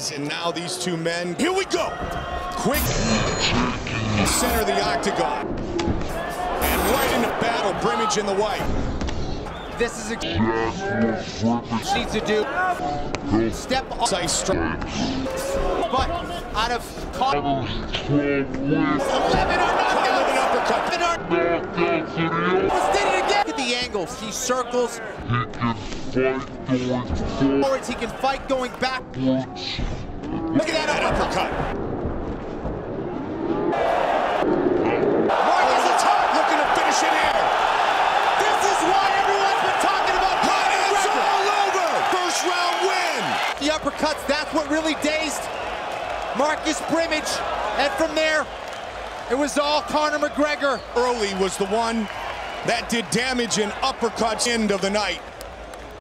rounds, and now these two men. Here we go. Quick center of the octagon. And right into battle, Brimage in the white. This is a needs to do. Step off. Size strike. But out of caught. 11 or Calvin uppercut. 11 or Was did it again. Look at the angles. He circles. Forwards. He can fight going back. Look at that uppercut. Marcus the top, looking to finish it here. This is why everyone's been talking about Conor McGregor. all over. First round win. The uppercuts, that's what really dazed Marcus Brimage. And from there, it was all Conor McGregor. Early was the one that did damage in uppercuts end of the night.